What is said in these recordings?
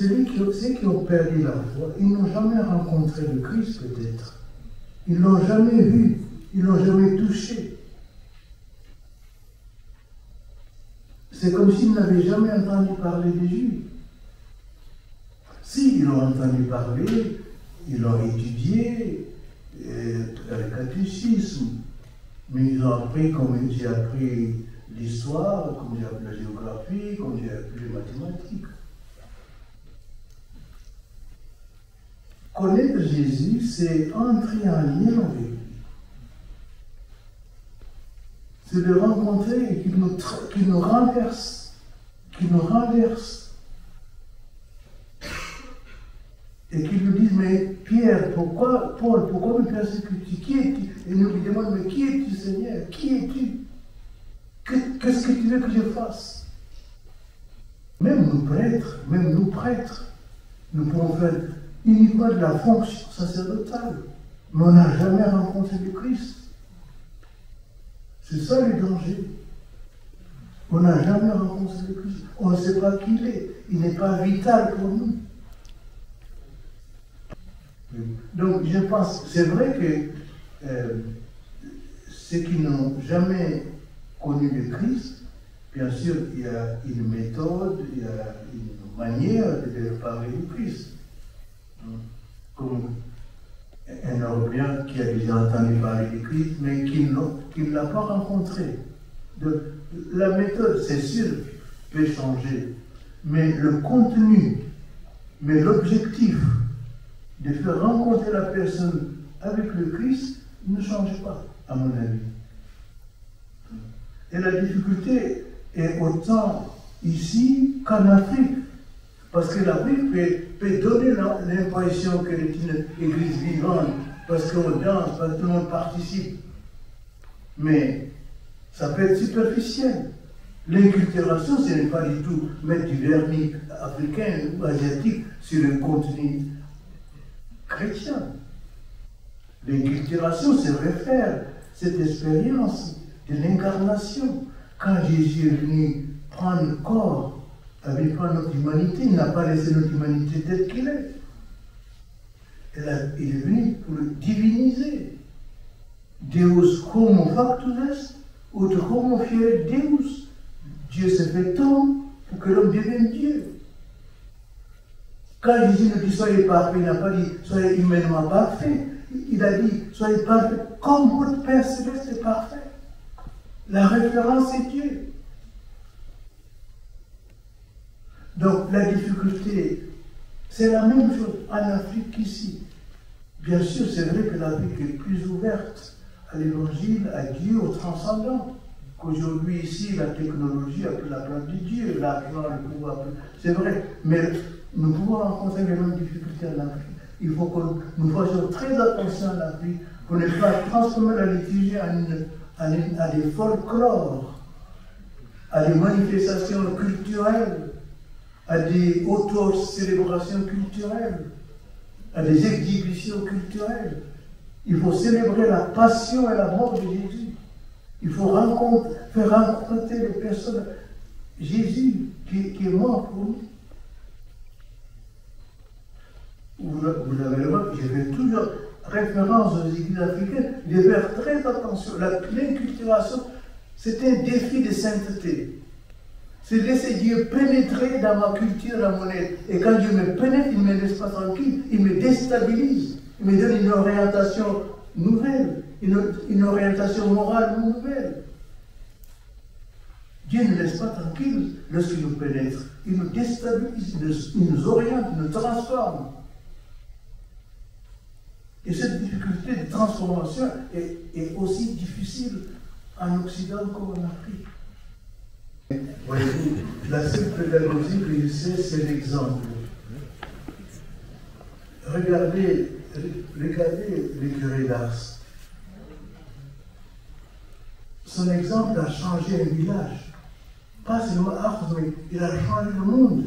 Celui qui, ceux qui ont perdu la foi, ils n'ont jamais rencontré le Christ peut-être. Ils ne l'ont jamais vu, ils ne l'ont jamais touché. C'est comme s'ils n'avaient jamais entendu parler de Jésus. Si, ils l'ont entendu parler, ils l'ont étudié, euh, le catéchisme, mais ils ont appris comme j'ai appris l'histoire, comme j'ai appris la géographie, comme j'ai appris les mathématiques. Connaître Jésus, c'est entrer en lien avec lui. C'est de rencontrer et qu'il nous, renverse, qu'il nous renverse. Et qu'il nous dise, mais Pierre, pourquoi, Paul, pourquoi me persécutes-tu? Qui es-tu? Et nous lui demande, mais qui es-tu Seigneur? Qui es-tu? Qu'est-ce que tu veux que je fasse? Même nous prêtres, même nous prêtres, nous pouvons faire uniquement de la fonction sacerdotale. Mais on n'a jamais rencontré le Christ. C'est ça le danger. On n'a jamais rencontré le Christ. On ne sait pas qui il est. Il n'est pas vital pour nous. Donc je pense, c'est vrai que euh, ceux qui n'ont jamais connu le Christ, bien sûr, il y a une méthode, il y a une manière de parler du Christ. Comme un Européen qui a déjà entendu parler du Christ, mais qui, ne l'a pas rencontré. La méthode, c'est sûr, peut changer, mais le contenu, mais l'objectif de faire rencontrer la personne avec le Christ ne change pas, à mon avis. Et la difficulté est autant ici qu'en Afrique. Parce que l'Afrique peut, donner l'impression qu'elle est une église vivante, parce qu'on danse, parce que tout le monde participe. Mais ça peut être superficiel. L'inculturation, ce n'est pas du tout mettre du vernis africain ou asiatique sur le contenu chrétien. L'inculturation se réfère cette expérience de l'incarnation. Quand Jésus est venu prendre le corps, avec prendre notre humanité, il n'a pas laissé notre humanité telle qu'il est. il est venu pour le diviniser. Deus homo factus est, ut homo fiere Deus. Dieu s'est fait homme pour que l'homme devienne Dieu. Quand Jésus nous dit soyez parfait, il n'a pas dit soyez humainement parfait. Il a dit soyez parfait comme votre Père céleste est parfait. La référence est Dieu. Donc la difficulté, c'est la même chose en Afrique qu'ici. Bien sûr, c'est vrai que l'Afrique est plus ouverte à l'évangile, à Dieu, au transcendant. Qu'aujourd'hui, ici, la technologie a pris la place de Dieu, l'argent, le pouvoir. C'est vrai, mais nous pouvons rencontrer les mêmes difficultés en Afrique. Il faut que nous fassions très attention à l'Afrique pour ne pas transformer la liturgie en à, des folklores, à des manifestations culturelles, à des auto-célébrations culturelles, à des exhibitions culturelles. Il faut célébrer la passion et la mort de Jésus. Il faut faire rencontrer les personnes. Jésus qui, qui est mort pour nous. Vous, vous avez le je vais toujours référence aux églises africaines, de faire très attention. L'inculturation, c'est un défi de sainteté. C'est laisser Dieu pénétrer dans ma culture, dans mon être. Et quand Dieu me pénètre, il ne me laisse pas tranquille, il me déstabilise. Il me donne une orientation nouvelle, une, orientation morale nouvelle. Dieu ne laisse pas tranquille lorsqu'il nous pénètre. Il nous déstabilise, il nous oriente, il nous transforme. Et cette difficulté de transformation est, aussi difficile en Occident qu'en Afrique. Voyez-vous, la seule pédagogie que je sais, c'est l'exemple. Regardez, regardez les curés d'Ars. Son exemple a changé un village. Pas seulement Ars, mais il a changé le monde.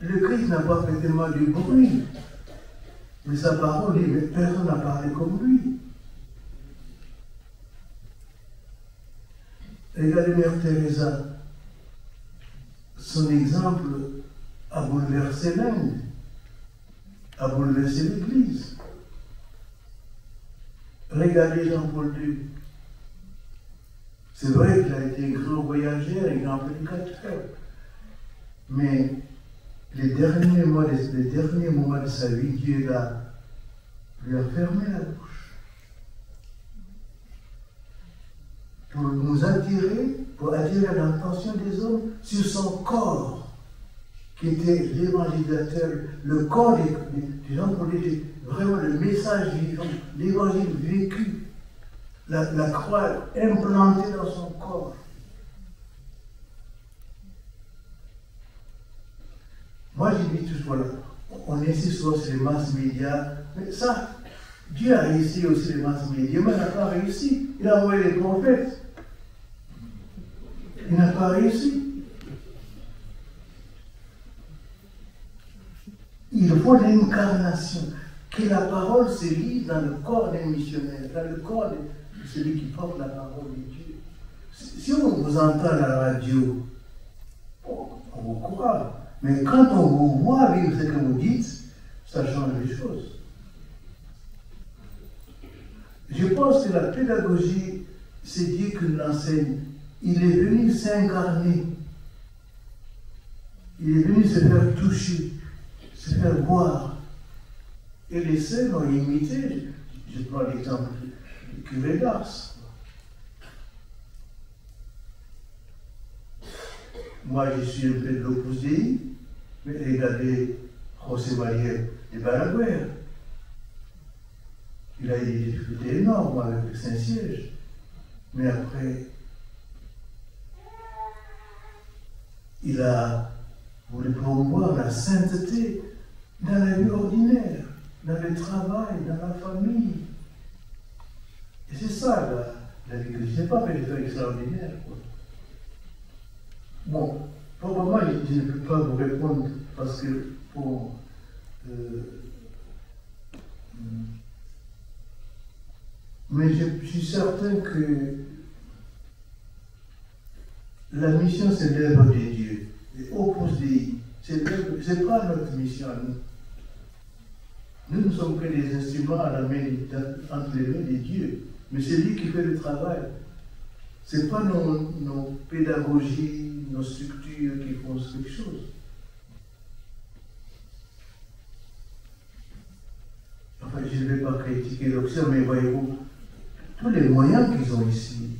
Le Christ n'a pas fait tellement de bruit. Mais sa parole personne n'a parlé comme lui. Regardez Mère Teresa. son exemple a bouleversé l'Inde, a bouleversé l'Église. Regardez Jean-Paul II. C'est vrai qu'il a été un grand voyageur, un grand prédicateur. Mais les derniers mois, les derniers moments de sa vie, Dieu lui a fermé la. Pour nous attirer, pour attirer l'attention des hommes sur son corps, qui était l'évangélisateur, le corps des, gens pour vraiment le message vivant, l'évangile vécu, la, croix implantée dans son corps. Moi, j'ai dit toujours, voilà, on insiste sur les masses médias, mais ça, Dieu a réussi aussi les masses médias, mais il n'a pas réussi. Il a envoyé les prophètes. Il n'a pas réussi. Il faut l'incarnation, que la parole se lise dans le corps des missionnaires, dans le corps de celui qui porte la parole de Dieu. Si on vous entend à la radio, on vous croit. Mais quand on vous voit vivre ce que vous dites, ça change les choses. Je pense que la pédagogie, c'est Dieu qui l'enseigne. Il est venu s'incarner. Il est venu se faire toucher, se faire voir. Et les saints l'ont imité. Je prends l'exemple du curé d'Ars. Moi, je suis un peu de l'opposé, mais regardez José María de Balaguer. Il a eu des difficultés énormes avec le Saint-Siège. Mais après, il a voulu promouvoir la sainteté dans la vie ordinaire, dans le travail, dans la famille. Et c'est ça la, la vie chrétienne. Ce n'est pas fait des choses extraordinaires. Bon, pour moi, je, ne peux pas vous répondre parce que pour. Euh, mais je, suis certain que la mission, c'est l'œuvre de Et opposé, c'est pas notre mission à nous. Nous ne sommes que des instruments à la entre les mains de Dieu. Mais c'est lui qui fait le travail. Ce n'est pas nos, nos pédagogies, nos structures qui font quelque chose. Enfin, je ne vais pas critiquer l'Occident, mais voyez-vous, tous les moyens qu'ils ont ici,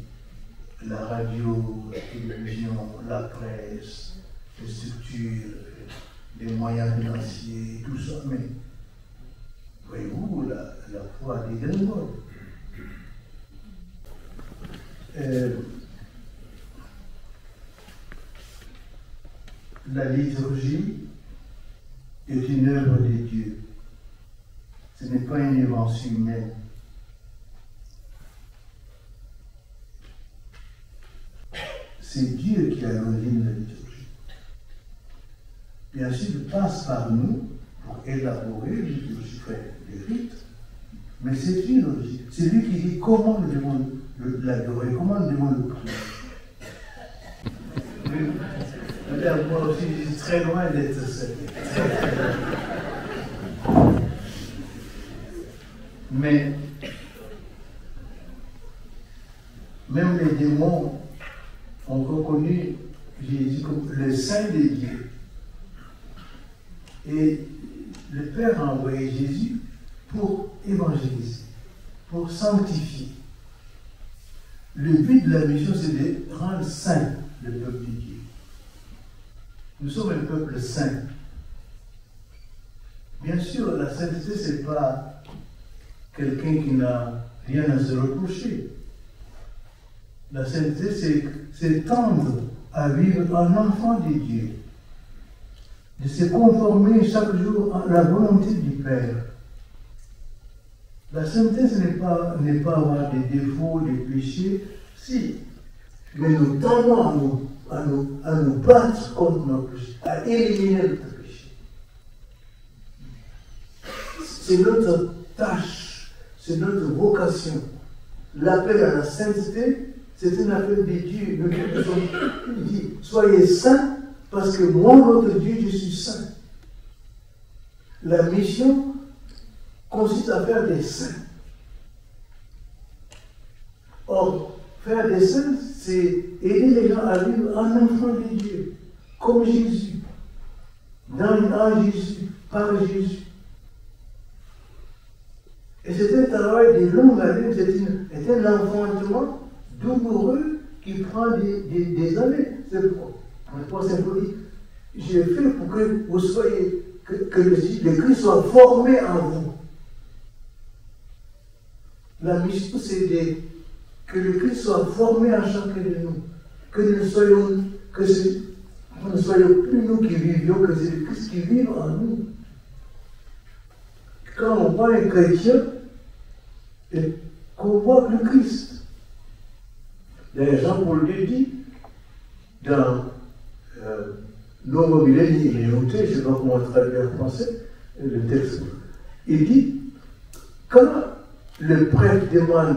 la radio, la télévision, la presse, les structures, les moyens financiers, tout ça, mais voyez-vous, la, la foi des euh, la liturgie est une œuvre de Dieu. Ce n'est pas une invention humaine. C'est Dieu qui a de la liturgie. Bien sûr, il passe par nous pour élaborer la liturgie, les rites, mais c'est une logique. C'est lui qui dit comment nous devons l'adorer, comment nous devons le prier. moi aussi, je suis très loin d'être seul. Mais même les démons ont reconnu Jésus comme le Saint de Dieu. Et le Père a envoyé Jésus pour évangéliser, pour sanctifier. Le but de la mission, c'est de rendre saint le peuple de Dieu. Nous sommes un peuple saint. Bien sûr, la sainteté, ce n'est pas quelqu'un qui n'a rien à se reprocher. La sainteté, c'est tendre à vivre un enfant de Dieu, de se conformer chaque jour à la volonté du Père. La sainteté, n'est pas, pas avoir des défauts, des péchés, si, mais nous tendons à nous à nous, à nous battre contre nos péchés, à éliminer notre péché. C'est notre tâche, c'est notre vocation. L'appel à la sainteté, c'est un appel de Dieu. Il dit, soyez saints Parce que moi, votre Dieu, je suis saint. La mission consiste à faire des saints. Or, faire des saints, c'est aider les gens à vivre en enfant de Dieu, comme Jésus, dans, en Jésus, par Jésus. Et c'est un travail de longue haleine, c'est un enfantement douloureux qui prend des, des, années. C'est pourquoi, symbolique. J'ai fait pour que vous soyez, que, le, Christ soit formé en vous. La mission, c'est que le Christ soit formé en chacun de nous. Que nous soyons, que ce, ne soyons plus nous qui vivions, que c'est le Christ qui vive en nous. Quand on voit un chrétien, qu'on voit le Christ. D'ailleurs, Jean-Paul le dit dans Millénaire, il est noté, je ne sais pas comment traduire en français le texte. Il dit quand le prêtre demande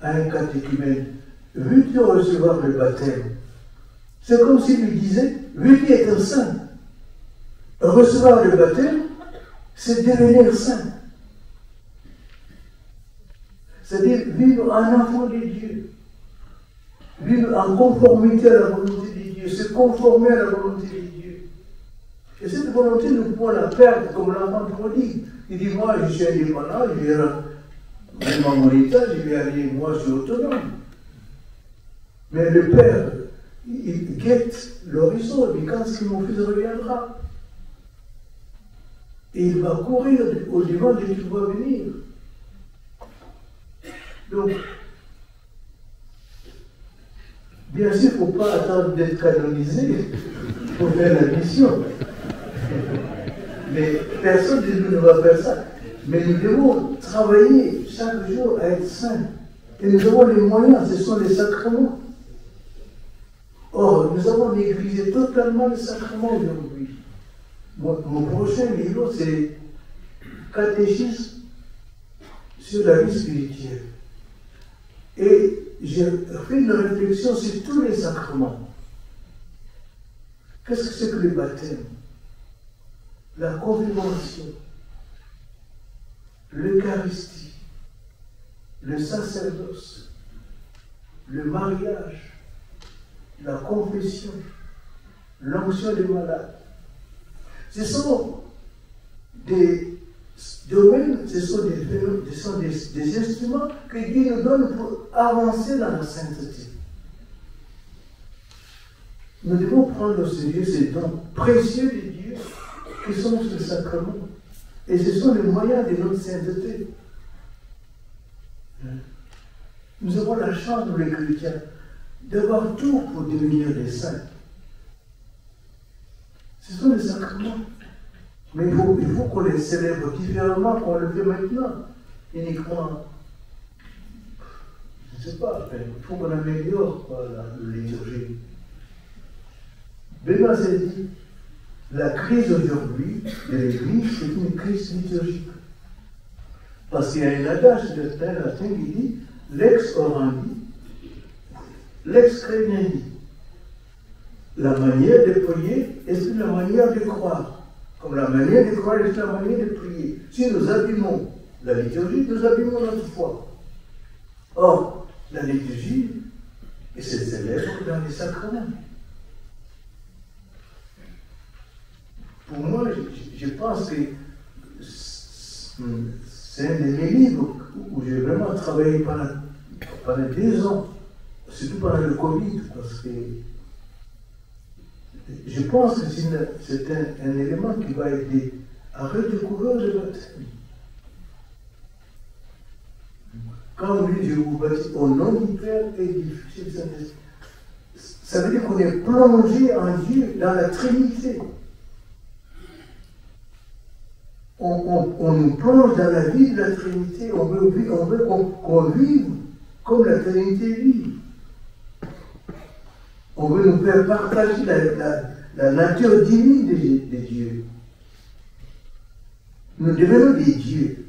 à un catéchumène Veux-tu recevoir le baptême? C'est comme s'il lui disait Veux-tu être saint? Recevoir le baptême, c'est devenir saint. C'est-à-dire vivre en enfant de Dieu. Vivre en conformité à la volonté de Dieu. Se conformer à la volonté de Dieu. Et cette volonté, nous pouvons la perdre comme l'enfant prodigue. Il dit, moi, je suis indépendant, je vais dans mon état, je vais aller, moi, je suis autonome. Mais le Père, il guette l'horizon, il dit, quand est-ce que mon fils reviendra? Et il va courir au devant de qui va venir. Donc, bien sûr, il ne faut pas attendre d'être canonisé pour faire la mission. Mais personne de nous ne va faire ça. Mais nous devons travailler chaque jour à être saints. Et nous avons les moyens, ce sont les sacrements. Or, nous avons négligé totalement les sacrements aujourd'hui. Mon, prochain livre, c'est Catéchisme sur la vie spirituelle. Et j'ai fait une réflexion sur tous les sacrements. Qu'est-ce que c'est que le baptême? La confirmation, l'Eucharistie, le sacerdoce, le mariage, la confession, l'onction des malades. Ce sont des domaines, ce sont, des, ce sont des, instruments que Dieu nous donne pour avancer dans la sainteté. Nous devons prendre au sérieux ces dons précieux de qui sont ce sacrement. Et ce sont les moyens de notre sainteté. Nous avons la chance, nous les chrétiens, d'avoir tout pour devenir des saints. Ce sont les sacrements. Mais il faut, faut qu'on les célèbre différemment qu'on le fait maintenant. Uniquement. Je ne sais pas, il faut qu'on améliore la, liturgie. Benoît s'est dit la crise aujourd'hui de l'Église, c'est une crise liturgique. Parce qu'il y a un adage de latin qui dit lex orandi, lex credendi. La manière de prier est la manière de croire. Comme la manière de croire est la manière de prier. Si nous abîmons la liturgie, nous abîmons notre foi. Or, la liturgie, et se célèbre dans les sacrements. Pour moi, je, pense que c'est un de mes livres où j'ai vraiment travaillé pendant, pendant deux ans, surtout pendant le Covid, parce que je pense que c'est un, élément qui va aider à redécouvrir le baptême. Quand on dit vous baptise au nom du Père et du Fils et du Saint-Esprit, ça veut dire qu'on est plongé en Dieu dans la Trinité. On, nous plonge dans la vie de la Trinité. On veut, veut qu'on vive comme la Trinité vit. On veut nous faire partager la, nature divine de, Dieu. Nous devenons des dieux.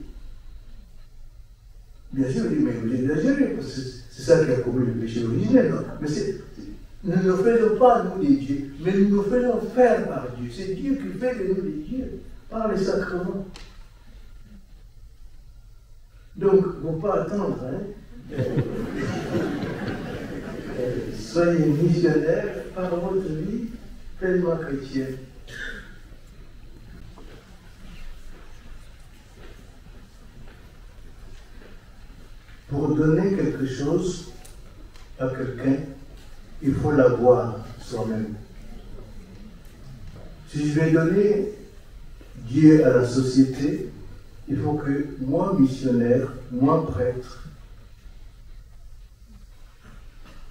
Bien sûr, mais vous exagérez, parce que c'est ça qui a commis le péché originel. Mais Nous ne faisons pas nous des dieux, mais nous nous faisons faire par Dieu. C'est Dieu qui fait de nous des dieux, par les sacrements. Donc, il ne faut pas attendre. Hein? Soyez missionnaires par votre vie pleinement chrétienne. Pour donner quelque chose à quelqu'un, il faut l'avoir soi-même. Si je vais donner Dieu à la société, il faut que moi, missionnaire, moi, prêtre,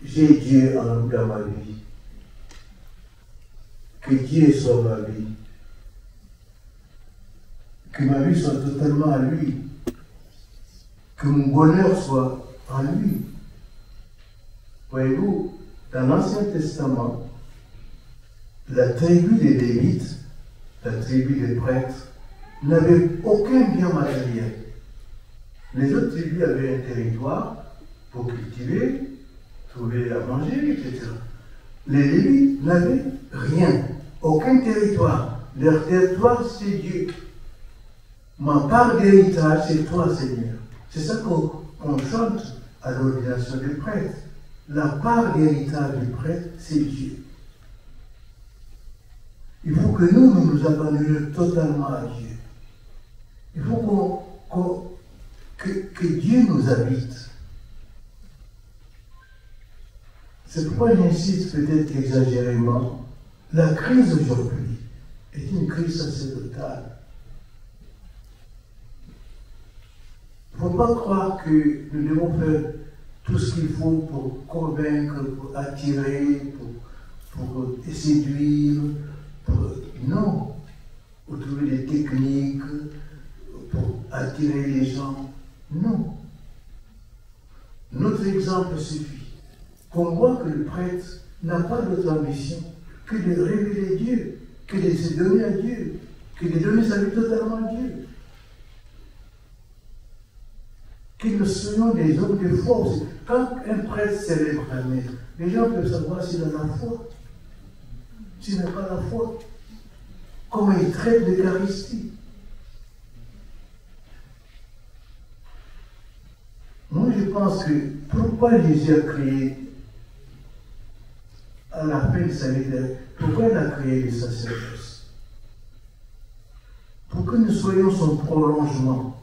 j'ai Dieu en, dans ma vie. Que Dieu soit ma vie. Que ma vie soit totalement à lui. Que mon bonheur soit en lui. Voyez-vous, dans l'Ancien Testament, la tribu des Lévites, la tribu des prêtres, n'avait aucun bien matériel. Les autres tribus avaient un territoire pour cultiver, trouver à manger, etc. Les Lévites n'avaient rien, aucun territoire. Leur territoire, c'est Dieu. Ma part d'héritage, c'est toi, Seigneur. C'est ça qu'on chante à l'ordination des prêtres. La part d'héritage du prêtre, c'est Dieu. Il faut que nous, nous abandonnions totalement à Dieu. Il faut que, Dieu nous habite. C'est pourquoi j'insiste peut-être exagérément. La crise aujourd'hui est une crise assez totale. Il ne faut pas croire que nous devons faire tout ce qu'il faut pour convaincre, pour attirer, pour séduire. Non. Pour trouver des techniques, pour attirer les gens. Non. Notre exemple suffit. Qu'on voit que le prêtre n'a pas d'autre ambition que de révéler Dieu, que de se donner à Dieu, que de donner sa vie totalement à Dieu. Que nous soyons des hommes de force. Quand un prêtre célèbre un maître, les gens peuvent savoir s'il a la foi, s'il n'a pas la foi, comment il traite l'Eucharistie. Moi, je pense que pourquoi Jésus a créé, à la fin de sa vie, pourquoi il a créé les sacerdoces Pour que nous soyons son prolongement.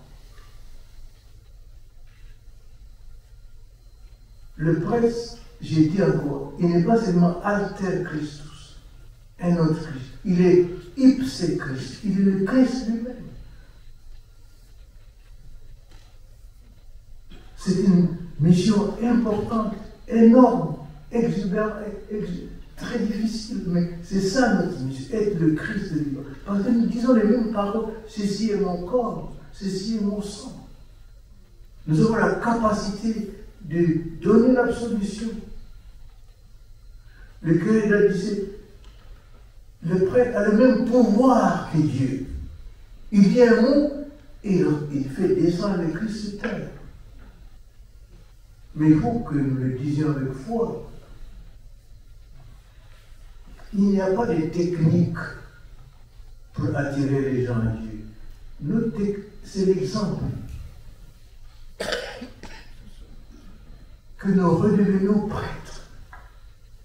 Le prêtre, j'ai dit encore, il n'est pas seulement alter Christus, un autre Christ. Il est ipse Christ, il est le Christ lui-même. C'est une mission importante, énorme, exubérante, très difficile, mais c'est ça notre mission, être le Christ de Dieu. Parce que nous disons les mêmes paroles, ceci est mon corps, ceci est mon sang. Nous avons la capacité de donner l'absolution. Le cœur dit, le prêtre a le même pouvoir que Dieu. Il dit un mot et il fait descendre le Christ sur terre. Mais il faut que nous le disions avec foi. Il n'y a pas de technique pour attirer les gens à Dieu. C'est l'exemple. Que nous redevenons prêtres,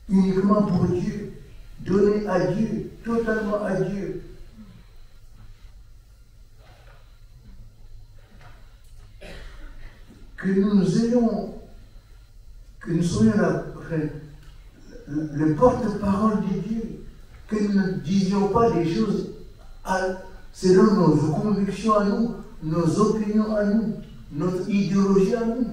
uniquement pour Dieu, donnés à Dieu, totalement à Dieu. Que nous ayons que nous soyons la, le porte-parole de Dieu, que nous ne disions pas des choses selon nos convictions à nous, nos opinions à nous, notre idéologie à nous.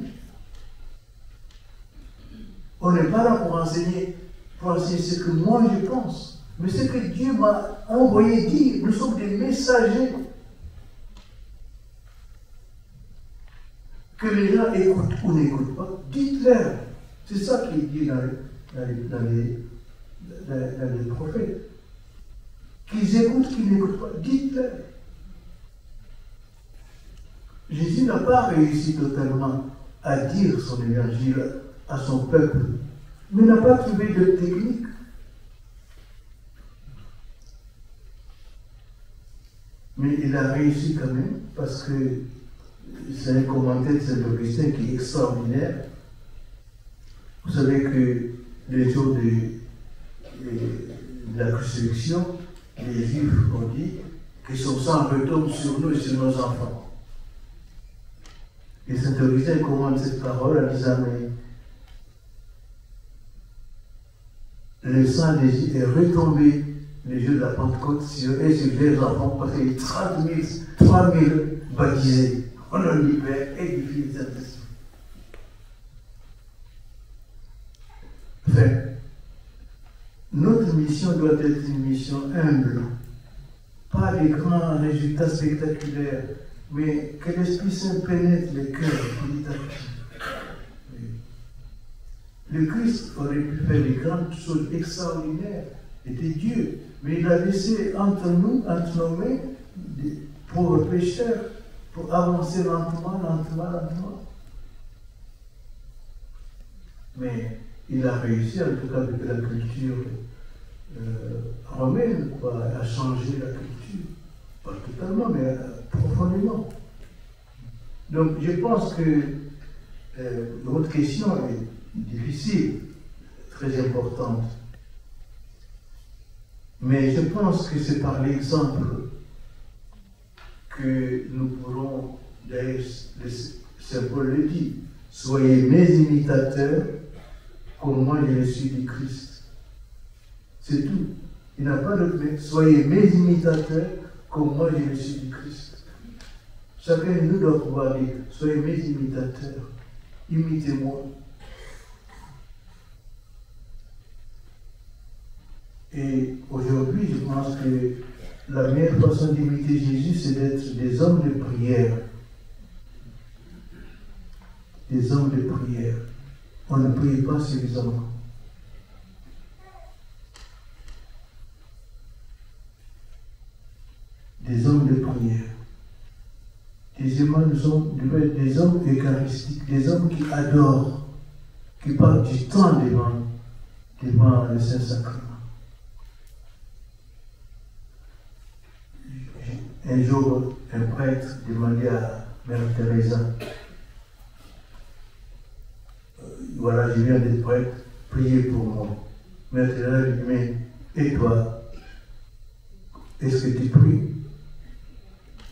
On n'est pas là pour enseigner, enseigner ce que moi je pense, mais ce que Dieu m'a envoyé dire. Nous sommes des messagers. Que les gens écoutent ou n'écoutent pas, dites-leur. C'est ça qui est dit dans les, prophètes. Qu'ils écoutent, qu'ils n'écoutent pas. Dites-le. Jésus n'a pas réussi totalement à dire son évangile à son peuple. Mais n'a pas trouvé de technique. Mais il a réussi quand même, parce que c'est un commentaire de Saint-Augustin qui est extraordinaire. Vous savez que les jours de, de la crucifixion, les Juifs ont dit que son sang retombe sur nous et sur nos enfants. Et Saint-Augustin commande cette parole en disant Mais le sang Juifs est retombé les jours de la Pentecôte sur et sur leurs enfants parce qu'il y a 30 000, 3 000 baptisés. On en libère et du Fils Saint-Esprit. Enfin, notre mission doit être une mission humble, pas des grands résultats spectaculaires, mais que l'Esprit Saint pénètre les à petit. Le Christ aurait pu faire des grandes choses extraordinaires, était Dieu, mais il a laissé entre nous, entre nos mains, des pauvres pécheurs, pour avancer lentement, lentement, lentement. Mais il a réussi, en tout cas avec la culture euh, romaine, à changer la culture. Pas totalement, mais euh, profondément. Donc je pense que euh, votre question est difficile, très importante. Mais je pense que c'est par l'exemple que nous pourrons, d'ailleurs, Saint Paul le dit, soyez mes imitateurs comme moi je suis du Christ. C'est tout. Il n'a pas d'autre mais soyez mes imitateurs comme moi je suis du Christ. Chacun de nous doit pouvoir dire, soyez mes imitateurs, imitez-moi. Et aujourd'hui, je pense que la meilleure façon d'imiter Jésus, c'est d'être des hommes de prière. Des hommes de prière. On ne prie pas suffisamment. Des hommes de prière. Nous sommes des hommes eucharistiques, des hommes qui adorent, qui passent du temps devant, devant le Saint-Sacrement. Un jour, un prêtre demandait à Mère Teresa, euh, voilà, je viens d'être prêtre, priez pour moi. Mère Teresa dit, mais et toi, est-ce que tu pries?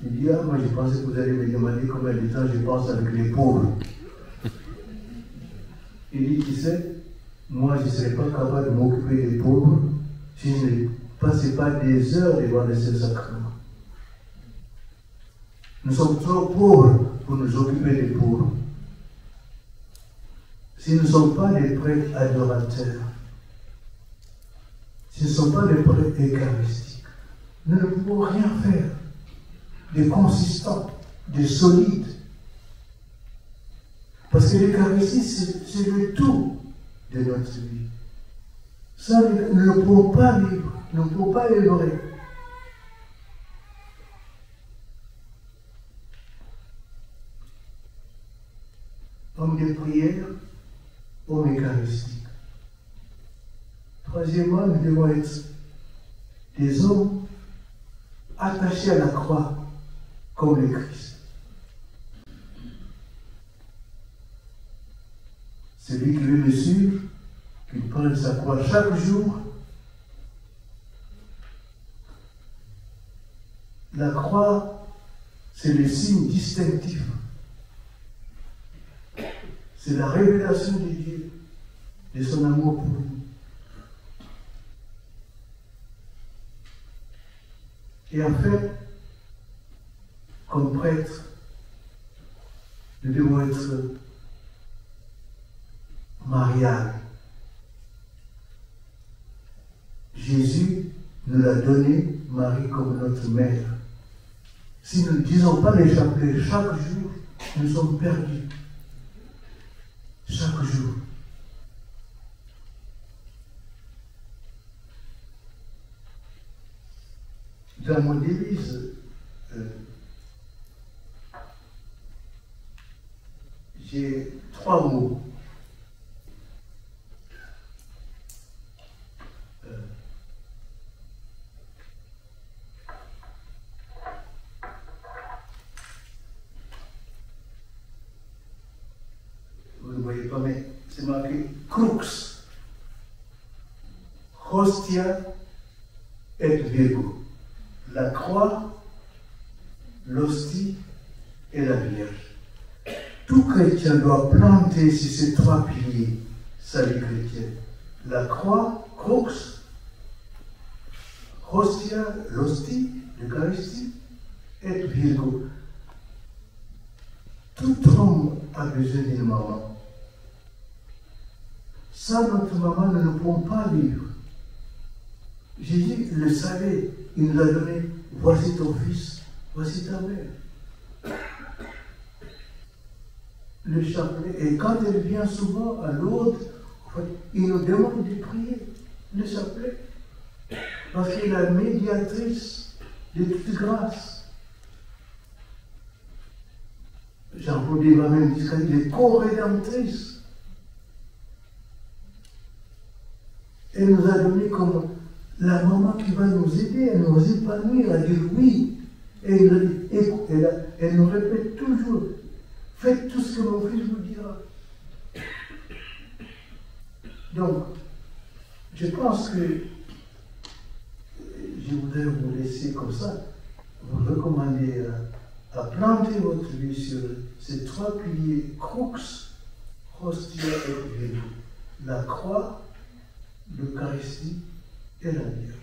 Il dit, ah, moi je pensais que vous allez me demander combien de temps je pense avec les pauvres. Il dit, tu sais, moi je ne serais pas capable de m'occuper des pauvres si je ne passais pas des heures devant le Saint-Sacrement. Nous sommes trop pauvres pour nous occuper des pauvres. Si nous ne sommes pas des prêtres adorateurs, si nous ne sommes pas des prêtres eucharistiques, nous ne pouvons rien faire de consistant, de solide. Parce que l'Eucharistie, c'est le tout de notre vie. Ça, nous ne pouvons pas vivre, nous ne pouvons pas œuvrer. Homme de prière, homme eucharistique. Troisièmement, nous devons être des hommes attachés à la croix comme le Christ. Celui qui veut me suivre, qu'il prenne sa croix chaque jour. La croix, c'est le signe distinctif. C'est la révélation de Dieu, de son amour pour nous. Et en fait, comme prêtre, nous devons être mariables. Jésus nous l'a donné, Marie, comme notre mère. Si nous ne disons pas les chapelets chaque jour, nous sommes perdus. Chaque jour. Dans mon devise, euh, j'ai trois mots. Crux, hostia et virgo. La croix, l'hostie et la Vierge. Tout chrétien doit planter sur ces trois piliers sa vie chrétienne. La croix, crux, hostia, l'hostie, l'Eucharistie, et Virgo. Tout homme a besoin d'une maman. Sans notre maman, nous ne pouvons pas vivre. Jésus le savait, il nous a donné, voici ton fils, voici ta mère. Le chapelet, et quand elle vient souvent à l'autre, il nous demande de prier le chapelet. Parce qu'il est la médiatrice de toute grâce. Jean-Paul va même qu'elle est co-rédemptrice. Elle nous a donné comme la maman qui va nous aider à nous épanouir, à dire oui. Et elle, nous répète toujours, faites tout ce que mon fils vous dira. Donc, je pense que je voudrais vous laisser comme ça, vous recommander à, planter votre vie sur ces trois piliers crux, hostia et vélo. La croix, l'Eucharistie et la Vierge.